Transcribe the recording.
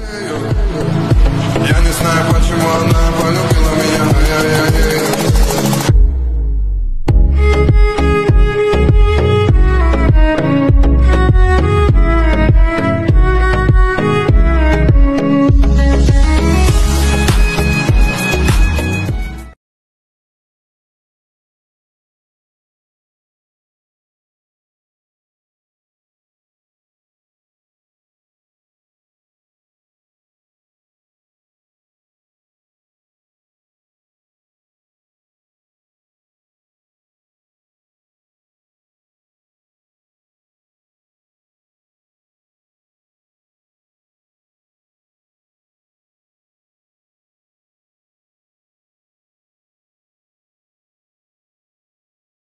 Я не знаю, почему.